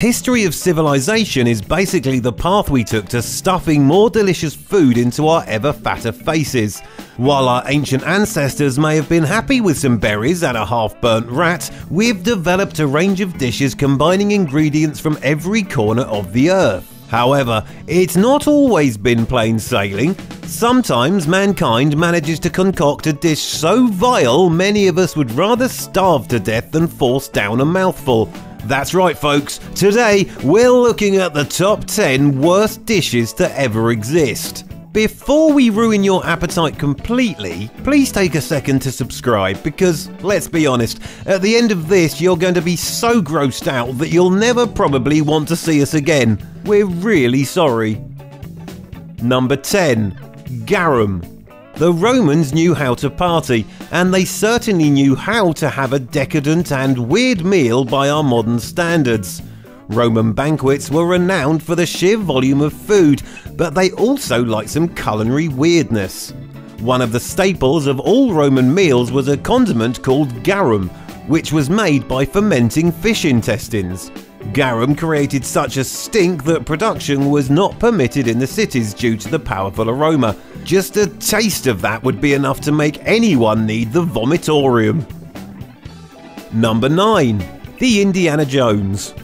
History of civilization is basically the path we took to stuffing more delicious food into our ever fatter faces. While our ancient ancestors may have been happy with some berries and a half burnt rat, we've developed a range of dishes combining ingredients from every corner of the earth. However, it's not always been plain sailing. Sometimes mankind manages to concoct a dish so vile many of us would rather starve to death than force down a mouthful. That's right, folks. Today, we're looking at the top 10 worst dishes to ever exist. Before we ruin your appetite completely, please take a second to subscribe because, let's be honest, at the end of this, you're going to be so grossed out that you'll never probably want to see us again. We're really sorry. Number 10 Garum. The Romans knew how to party, and they certainly knew how to have a decadent and weird meal by our modern standards. Roman banquets were renowned for the sheer volume of food, but they also liked some culinary weirdness. One of the staples of all Roman meals was a condiment called garum, which was made by fermenting fish intestines. Garum created such a stink that production was not permitted in the cities due to the powerful aroma. Just a taste of that would be enough to make anyone need the vomitorium. Number 9. The Indiana Jones.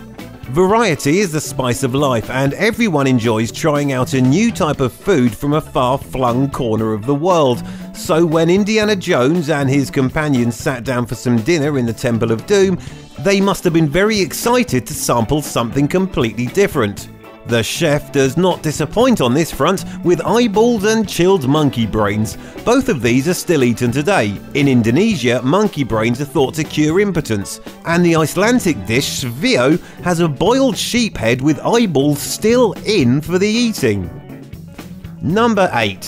Variety is the spice of life, and everyone enjoys trying out a new type of food from a far flung corner of the world. So, when Indiana Jones and his companions sat down for some dinner in the Temple of Doom, they must have been very excited to sample something completely different. The chef does not disappoint on this front with eyeballs and chilled monkey brains. Both of these are still eaten today. In Indonesia, monkey brains are thought to cure impotence, and the Icelandic dish svið has a boiled sheep head with eyeballs still in for the eating. Number 8.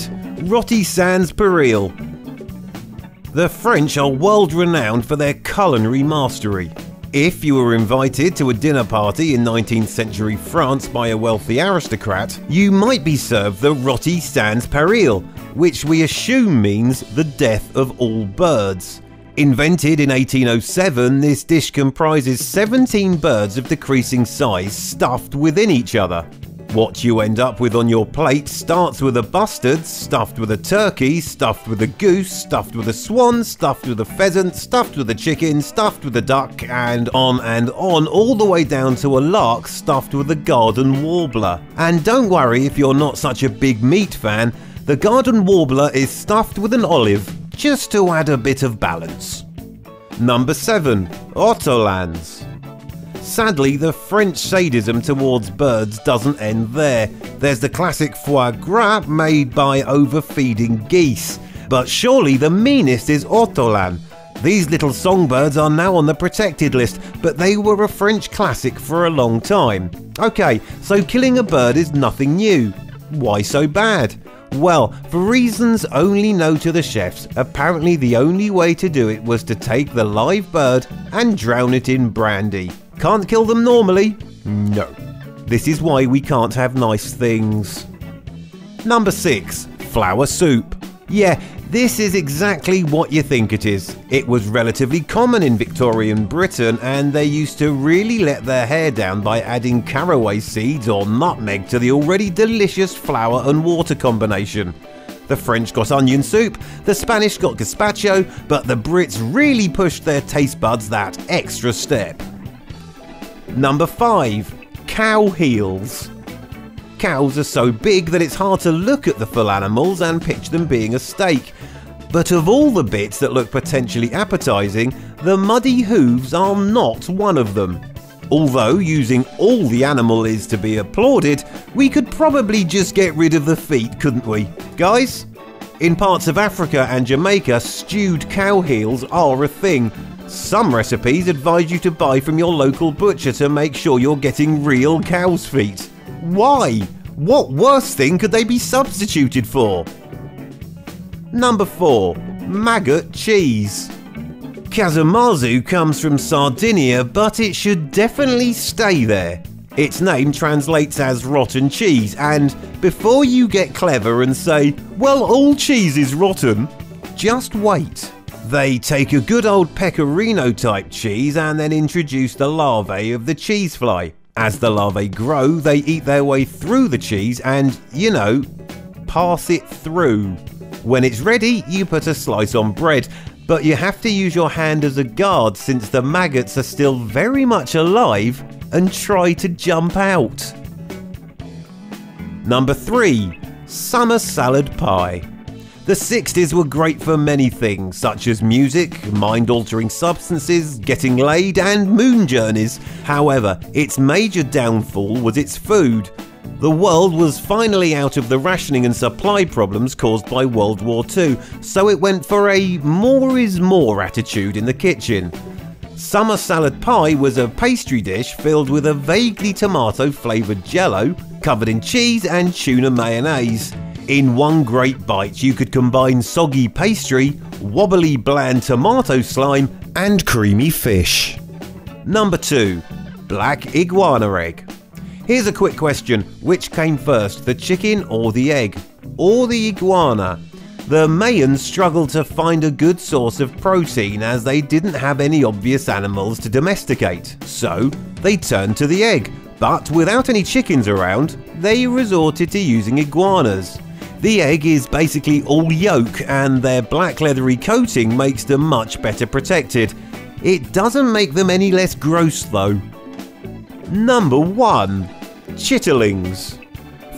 Rôti sans pareil. The French are world renowned for their culinary mastery. If you were invited to a dinner party in 19th century France by a wealthy aristocrat, you might be served the rôti sans pareil, which we assume means the death of all birds. Invented in 1807, this dish comprises 17 birds of decreasing size stuffed within each other. What you end up with on your plate starts with a bustard, stuffed with a turkey, stuffed with a goose, stuffed with a swan, stuffed with a pheasant, stuffed with a chicken, stuffed with a duck, and on and on, all the way down to a lark stuffed with a garden warbler. And don't worry if you're not such a big meat fan, the garden warbler is stuffed with an olive, just to add a bit of balance. Number 7. Ortolans. Sadly, the French sadism towards birds doesn't end there. There's the classic foie gras made by overfeeding geese. But surely the meanest is ortolan. These little songbirds are now on the protected list, but they were a French classic for a long time. Okay, so killing a bird is nothing new. Why so bad? Well, for reasons only known to the chefs, apparently the only way to do it was to take the live bird and drown it in brandy. Can't kill them normally? No. This is why we can't have nice things. Number 6. Flour soup. Yeah, this is exactly what you think it is. It was relatively common in Victorian Britain and they used to really let their hair down by adding caraway seeds or nutmeg to the already delicious flour and water combination. The French got onion soup, the Spanish got gazpacho, but the Brits really pushed their taste buds that extra step. Number 5. Cow heels. Cows are so big that it's hard to look at the full animals and picture them being a steak. But of all the bits that look potentially appetising, the muddy hooves are not one of them. Although using all the animal is to be applauded, we could probably just get rid of the feet, couldn't we? Guys? In parts of Africa and Jamaica, stewed cow heels are a thing, some recipes advise you to buy from your local butcher to make sure you're getting real cow's feet. Why? What worse thing could they be substituted for? Number 4. Maggot cheese. Casu marzu comes from Sardinia, but it should definitely stay there. Its name translates as rotten cheese, and before you get clever and say, well, all cheese is rotten, just wait. They take a good old pecorino type cheese and then introduce the larvae of the cheese fly. As the larvae grow, they eat their way through the cheese and, you know, pass it through. When it's ready, you put a slice on bread, but you have to use your hand as a guard since the maggots are still very much alive and try to jump out. Number 3. Summer Salad Pie the 60s were great for many things, such as music, mind altering substances, getting laid, and moon journeys. However, its major downfall was its food. The world was finally out of the rationing and supply problems caused by World War II, so it went for a more is more attitude in the kitchen. Summer salad pie was a pastry dish filled with a vaguely tomato flavoured jello, covered in cheese and tuna mayonnaise. In one great bite, you could combine soggy pastry, wobbly bland tomato slime, and creamy fish. Number 2. Black Iguana Egg. Here's a quick question which came first, the chicken or the egg? Or the iguana? The Mayans struggled to find a good source of protein as they didn't have any obvious animals to domesticate, so they turned to the egg. But without any chickens around, they resorted to using iguanas. The egg is basically all yolk and their black leathery coating makes them much better protected. It doesn't make them any less gross though. Number 1. Chitterlings.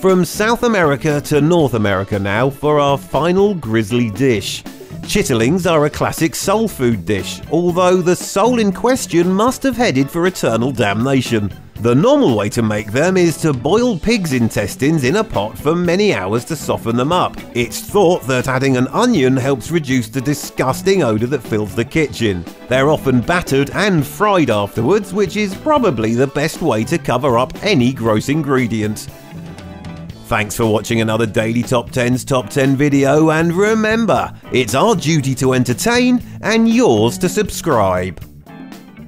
From South America to North America now for our final grisly dish. Chitterlings are a classic soul food dish, although the soul in question must have headed for eternal damnation. The normal way to make them is to boil pig's intestines in a pot for many hours to soften them up. It's thought that adding an onion helps reduce the disgusting odour that fills the kitchen. They're often battered and fried afterwards, which is probably the best way to cover up any gross ingredient. Thanks for watching another Daily Top 10's Top 10 video, and remember, it's our duty to entertain and yours to subscribe.